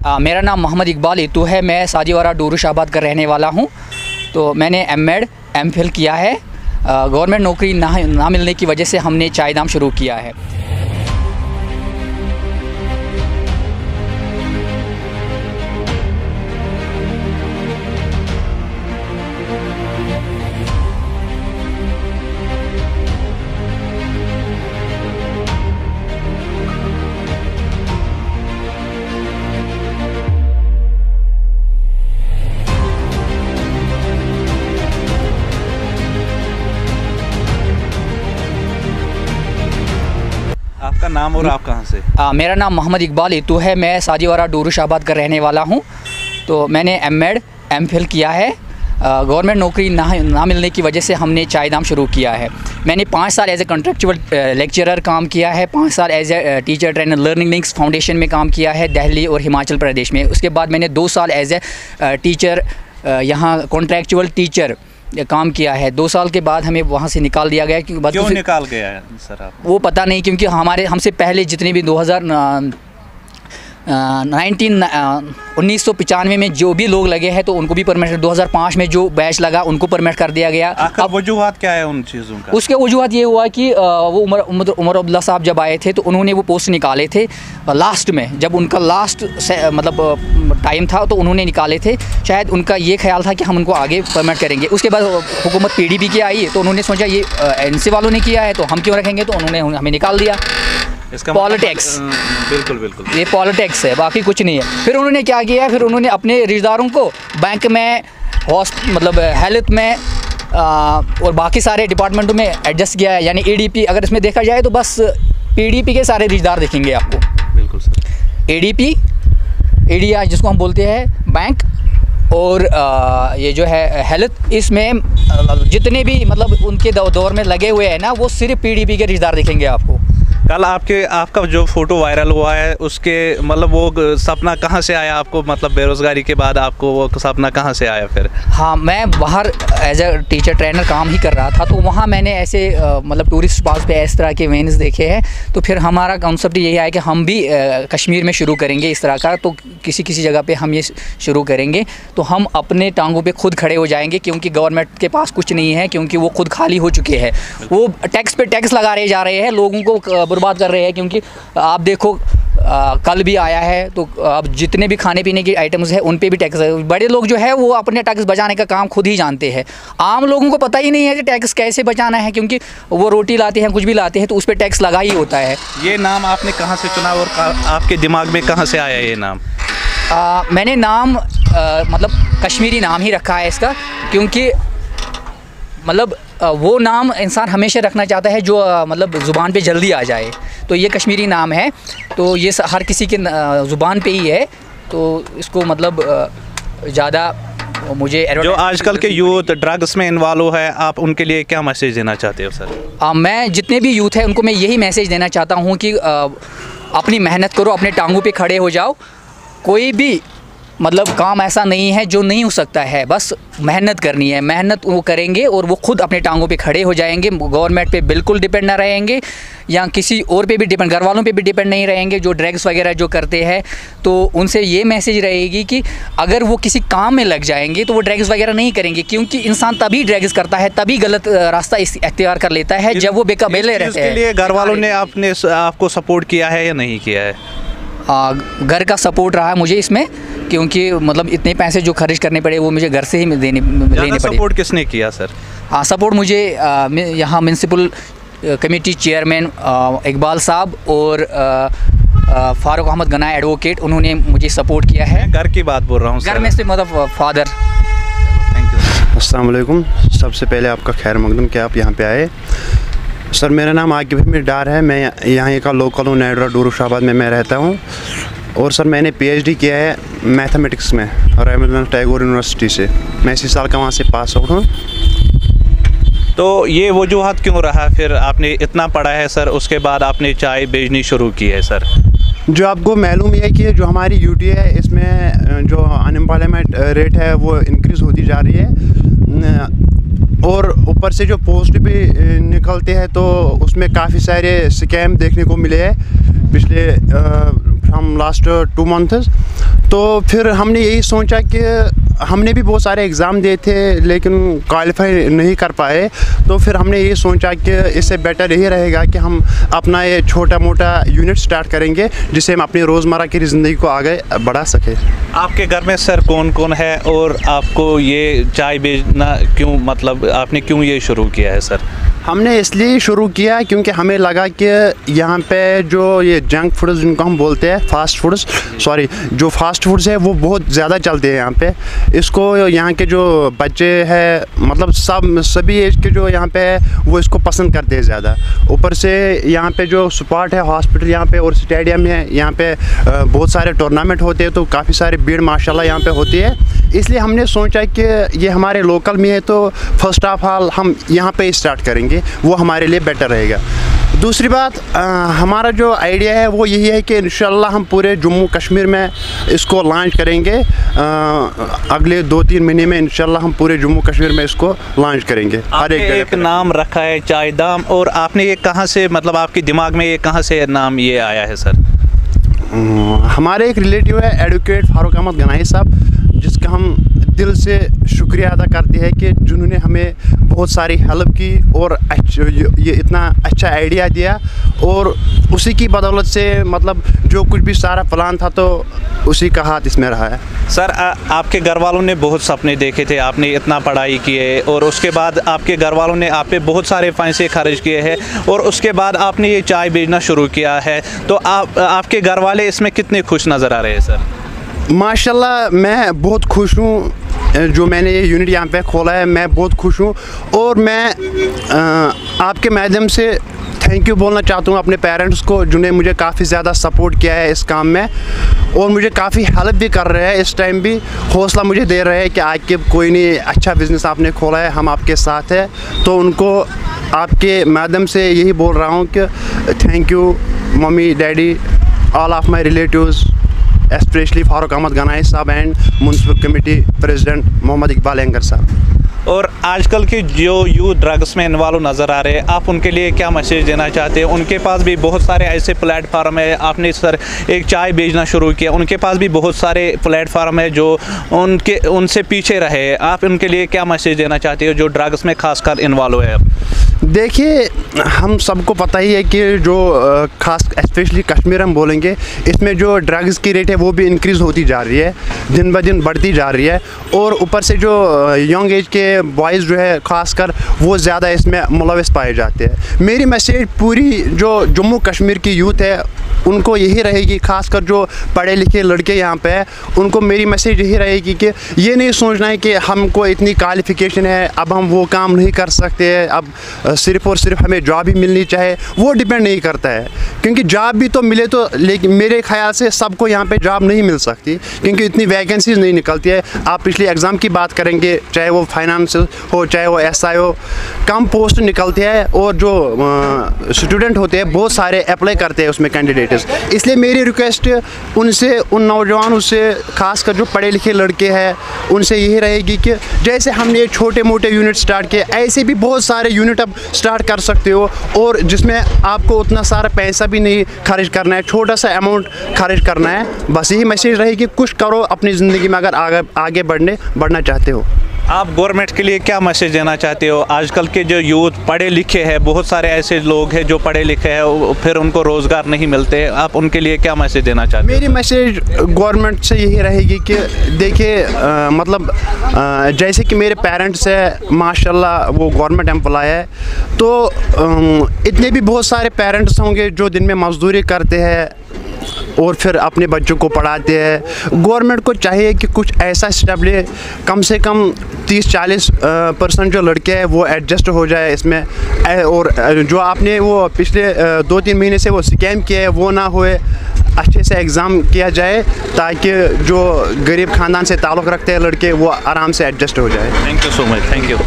आ, मेरा नाम मोहम्मद इकबाल इतू है। मैं साजीवारा डूरू शाहबाद का रहने वाला हूँ। तो मैंने एम एड एम फिल किया है। गवर्नमेंट नौकरी ना ना मिलने की वजह से हमने चाय दाम शुरू किया है। नाम और आप कहाँ से? आ, मेरा नाम मोहम्मद इकबाल इतू है मैं साजीवारा डूरू शाहबाद का रहने वाला हूँ। तो मैंने एम एड एम फिल किया है। गवर्नमेंट नौकरी ना ना मिलने की वजह से हमने चाय दाम शुरू किया है। मैंने पाँच साल एज ए कॉन्ट्रेक्चुअल लेक्चरर काम किया है। पाँच साल as a teacher trainer Learning Links Foundation में काम किया है दिल्ली और हिमाचल प्रदेश में। उसके बाद मैंने दो साल एज ए टीचर यहाँ कॉन्ट्रेक्चुअल टीचर काम किया है। दो साल के बाद हमें वहाँ से निकाल दिया गया क्योंकि क्यों निकाल गया है सर आप वो पता नहीं क्योंकि हमारे हमसे पहले जितने भी 2000 नाइनटीन उन्नीस सौ पचानवे में जो भी लोग लगे हैं तो उनको भी परमिट दो हज़ार पाँच में जो बैच लगा उनको परमिट कर दिया गया। अब वजूहत क्या है उन चीज़ों का? उसके वजूहत ये हुआ कि वो उमर उमर उमर अब्दुल्ला साहब जब आए थे तो उन्होंने वो पोस्ट निकाले थे लास्ट में। जब उनका लास्ट मतलब टाइम था तो उन्होंने निकाले थे। शायद उनका ये ख्याल था कि हम उनको आगे परमिट करेंगे। उसके बाद हुकूमत पी डी पी की आई तो उन्होंने सोचा ये एन सी वालों ने किया है तो हम क्यों रखेंगे? तो उन्होंने हमें निकाल दिया। इसका पॉलिटिक्स मतलब, बिल्कुल बिल्कुल। ये पॉलिटिक्स है बाकी कुछ नहीं है। फिर उन्होंने क्या किया? फिर उन्होंने अपने रिश्तेदारों को बैंक में हॉस्ट मतलब हेल्थ में आ, और बाकी सारे डिपार्टमेंटों में एडजस्ट किया है। यानी ईडीपी अगर इसमें देखा जाए तो बस पीडीपी के सारे रिश्तेदार दिखेंगे आपको। बिल्कुल सर। एडीपी एडीआर जिसको हम बोलते हैं बैंक और आ, ये जो है हेल्थ इसमें जितने भी मतलब उनके दौर में लगे हुए हैं ना वो सिर्फ़ पीडीपी के रिश्तेदार दिखेंगे आपको। कल आपके, आपका जो फ़ोटो वायरल हुआ है, उसके मतलब वो सपना कहाँ से आया आपको? मतलब बेरोज़गारी के बाद आपको वो सपना कहाँ से आया फिर? हाँ मैं बाहर एज अ टीचर ट्रेनर काम ही कर रहा था तो वहाँ मैंने ऐसे मतलब टूरिस्ट स्पॉट्स पे इस तरह के वेन्स देखे हैं तो फिर हमारा कॉन्सेप्ट यही आया कि हम भी कश्मीर में शुरू करेंगे इस तरह का तो किसी किसी जगह पर हम ये शुरू करेंगे तो हम अपने टांगों पर खुद खड़े हो जाएँगे, क्योंकि गवर्नमेंट के पास कुछ नहीं है, क्योंकि वो खुद खाली हो चुके हैं। वो टैक्स पे टैक्स लगा रहे जा रहे हैं, लोगों को बर्बाद कर रहे हैं क्योंकि आप देखो आ, कल भी आया है तो अब जितने भी खाने पीने की आइटम्स हैं उन पे भी टैक्स बड़े लोग जो है वो अपने टैक्स बचाने का काम खुद ही जानते हैं। आम लोगों को पता ही नहीं है कि टैक्स कैसे बचाना है क्योंकि वो रोटी लाते हैं कुछ भी लाते हैं तो उस पर टैक्स लगा ही होता है। ये नाम आपने कहाँ से चुना और आपके दिमाग में कहाँ से आया ये नाम? आ, मैंने नाम आ, मतलब कश्मीरी नाम ही रखा है इसका क्योंकि मतलब वो नाम इंसान हमेशा रखना चाहता है जो मतलब ज़ुबान पे जल्दी आ जाए। तो ये कश्मीरी नाम है। तो ये हर किसी के ज़ुबान पे ही है। तो इसको मतलब ज़्यादा मुझे जो आजकल के यूथ ड्रग्स में इन्वॉल्व है आप उनके लिए क्या मैसेज देना चाहते हो सर आ, मैं जितने भी यूथ हैं उनको मैं यही मैसेज देना चाहता हूँ कि आ, अपनी मेहनत करो अपने टांगों पे खड़े हो जाओ। कोई भी मतलब काम ऐसा नहीं है जो नहीं हो सकता है। बस मेहनत करनी है। मेहनत वो करेंगे और वो खुद अपने टांगों पे खड़े हो जाएँगे। गवर्नमेंट पे बिल्कुल डिपेंड ना रहेंगे या किसी और पे भी डिपेंड घर वालों पे भी डिपेंड नहीं रहेंगे जो ड्रग्स वगैरह जो करते हैं। तो उनसे ये मैसेज रहेगी कि अगर वो किसी काम में लग जाएँगे तो वो ड्रग्स वगैरह नहीं करेंगे क्योंकि इंसान तभी ड्रग्स करता है तभी गलत रास्ता इख्तियार कर लेता है जब वो बेकाबेले रहते हैं। घर वालों ने आपने आपको सपोर्ट किया है या नहीं किया है? घर का सपोर्ट रहा मुझे इसमें क्योंकि मतलब इतने पैसे जो खर्च करने पड़े वो मुझे घर से ही देने देने पड़े। सपोर्ट किसने किया सर हाँ सपोर्ट मुझे यहाँ म्यूनसिपल कमेटी चेयरमैन इकबाल साहब और फारूक अहमद गना एडवोकेट उन्होंने मुझे सपोर्ट किया है। घर की बात बोल रहा हूँ घर में से मतलब फादर थैंक यू असलकुम सबसे पहले आपका खैर मकदम कि आप यहाँ पे आए? सर मेरा नाम आकिब डार है। मैं यहाँ का लोकल हूँ नैडरा डूरुशाबाद में मैं रहता हूँ। और सर मैंने पीएचडी किया है मैथमेटिक्स में रविंद्रनाथ टैगोर यूनिवर्सिटी से। मैं इसी साल का वहाँ से पास आउट हूँ। तो ये वजूहत क्यों रहा? फिर आपने इतना पढ़ा है सर उसके बाद आपने चाय बेचनी शुरू की है सर। जो आपको मालूम है कि जो हमारी यूटी है इसमें जो अनएम्प्लॉयमेंट रेट है वो इंक्रीज़ होती जा रही है। और ऊपर से जो पोस्ट भी निकलते हैं तो उसमें काफ़ी सारे स्कैम देखने को मिले हैं। पिछले फ्रॉम लास्ट टू मंथ्स तो फिर हमने यही सोचा कि हमने भी बहुत सारे एग्ज़ाम दिए थे, लेकिन क्वालिफाई नहीं कर पाए। तो फिर हमने ये सोचा कि इससे बेटर यही रहेगा कि हम अपना ये छोटा मोटा यूनिट स्टार्ट करेंगे, जिससे हम अपनी रोज़मर्रा की ज़िंदगी को आगे बढ़ा सकें। आपके घर में सर कौन कौन है, और आपको ये चाय बेचना क्यों मतलब आपने क्यों ये शुरू किया है, सर? हमने इसलिए शुरू किया क्योंकि हमें लगा कि यहाँ पे जो ये जंक फूड्स जिनको हम बोलते हैं फास्ट फूड्स सॉरी जो फास्ट फूड्स है, वो बहुत ज़्यादा चलते हैं यहाँ पे। इसको यहाँ के जो बच्चे हैं मतलब सब, सभी एज के जो यहाँ पे है, वो इसको पसंद करते हैं ज़्यादा। ऊपर से यहाँ पे जो स्पॉट है हॉस्पिटल यहाँ पे और स्टेडियम है, यहाँ पे बहुत सारे टूर्नामेंट होते हैं तो काफ़ी सारे भीड़ माशाल्लाह यहाँ पे होती है। इसलिए हमने सोचा कि ये हमारे लोकल में है तो फ़र्स्ट ऑफ़ ऑल हम यहाँ पे स्टार्ट करेंगे। वो हमारे लिए बेटर रहेगा। दूसरी बात आ, हमारा जो आइडिया है वो यही है कि इन हम पूरे जम्मू कश्मीर में इसको लॉन्च करेंगे। आ, अगले दो तीन महीने में इन हम पूरे जम्मू कश्मीर में इसको लॉन्च करेंगे। हर एक एक नाम रखा है चाय दाम और आपने ये कहाँ से मतलब आपके दिमाग में ये कहाँ से नाम ये आया है सर? हमारे एक रिलेटिव है एडवोकेट फारूक अहमद गनाई साहब। जिसका हम दिल से शुक्रिया अदा करते हैं कि जिन्होंने हमें बहुत सारी हेल्प की और ये इतना अच्छा आइडिया दिया। और उसी की बदौलत से मतलब जो कुछ भी सारा प्लान था तो उसी का हाथ इसमें रहा है। सर आ, आपके घर वालों ने बहुत सपने देखे थे आपने इतना पढ़ाई किए और उसके बाद आपके घर वालों ने आप पे बहुत सारे पैसे खर्च किए हैं और उसके बाद आपने ये चाय बेचना शुरू किया है। तो आप आपके घर वाले इसमें कितने खुश नज़र आ रहे हैं सर? माशाल्लाह, मैं बहुत खुश हूँ जो मैंने ये यूनिट यहाँ पे खोला है, मैं बहुत खुश हूँ। और मैं आपके माध्यम से थैंक यू बोलना चाहता हूँ अपने पेरेंट्स को जिन्हें मुझे काफ़ी ज़्यादा सपोर्ट किया है इस काम में। और मुझे काफ़ी हेल्प भी कर रहे हैं इस टाइम भी। हौसला मुझे दे रहे हैं कि आज के कोई नहीं अच्छा बिज़नेस आपने खोला है, हम आपके साथ हैं। तो उनको आपके माध्यम से यही बोल रहा हूँ कि thank you mummy, daddy all of my relatives especially Farooq Ahmad Ganai साहब and municipal committee president Mohammad Iqbal Angar साहब और आजकल के जो यूथ ड्रग्स में इन्वॉल्व नज़र आ रहे हैं, आप उनके लिए क्या मैसेज देना चाहते हैं? उनके पास भी बहुत सारे ऐसे प्लेटफार्म है। आपने सर एक चाय बेचना शुरू किया, उनके पास भी बहुत सारे प्लेटफार्म है जो उनके, उनसे पीछे रहे आप उनके लिए क्या मैसेज देना चाहते हो जो ड्रग्स में खासकर इन्वॉल्व है? देखिए, हम सबको पता ही है कि जो खास स्पेशली कश्मीर हम बोलेंगे, इसमें जो ड्रग्स की रेट है वो भी इंक्रीज़ होती जा रही है, दिन ब दिन बढ़ती जा रही है। और ऊपर से जो यंग एज के बॉयज़ जो है, ख़ासकर वो ज़्यादा इसमें मुलविस पाए जाते हैं। मेरी मैसेज पूरी जो जम्मू कश्मीर की यूथ है, उनको यही रहेगी, खासकर जो पढ़े लिखे लड़के यहाँ पे हैं, उनको मेरी मैसेज यही रहेगी कि ये नहीं सोचना है कि हमको इतनी क्वालिफ़िकेशन है, अब हम वो काम नहीं कर सकते अब सिर्फ़ और सिर्फ़ हमें जॉब ही मिलनी चाहिए वो डिपेंड नहीं करता है। क्योंकि जॉब भी तो मिले तो लेकिन मेरे ख्याल से सबको यहाँ पे जॉब नहीं मिल सकती, क्योंकि इतनी वैकेंसीज नहीं निकलती है। आप पिछले एग्ज़ाम की बात करेंगे, चाहे वो फाइनेंस हो, चाहे वो एस हो कम पोस्ट निकलती है और जो स्टूडेंट होते हैं, बहुत सारे अप्लाई करते हैं उसमें कैंडिडेट्स इसलिए मेरी रिक्वेस्ट उनसे, उन नौजवानों से, खासकर जो पढ़े लिखे लड़के हैं, उनसे यही रहेगी कि जैसे हमने छोटे मोटे यूनिट स्टार्ट किए, ऐसे भी बहुत सारे यूनिट अब स्टार्ट कर सकते हो और जिसमें आपको उतना सारा पैसा भी नहीं खर्च करना है, छोटा सा अमाउंट खर्च करना है, बस यही मैसेज रहेगी, कुछ करो अपनी ज़िंदगी में अगर आगे आगे बढ़ने, बढ़ना चाहते हो। आप गवर्नमेंट के लिए क्या मैसेज देना चाहते हो? आजकल के जो यूथ पढ़े लिखे हैं बहुत सारे ऐसे लोग हैं जो पढ़े लिखे हैं फिर उनको रोज़गार नहीं मिलते आप उनके लिए क्या मैसेज देना चाहते मेरी मैसेज गवर्नमेंट से यही रहेगी कि देखिए मतलब आ, जैसे कि मेरे पेरेंट्स है माशाल्लाह वो गवर्नमेंट एम्प्लॉय है तो आ, इतने भी बहुत सारे पेरेंट्स होंगे जो दिन में मजदूरी करते हैं और फिर अपने बच्चों को पढ़ाते हैं। गवर्नमेंट को चाहिए कि कुछ ऐसा स्टेप ले कम से कम 30-40 परसेंट जो लड़के हैं, वो एडजस्ट हो जाए इसमें। और जो आपने वो पिछले दो तीन महीने से वो स्कैम किया है, वो ना होए। अच्छे से एग्ज़ाम किया जाए, ताकि जो गरीब ख़ानदान से ताल्लुक़ रखते हैं लड़के, वो आराम से एडजस्ट हो जाए। Thank you so much thank you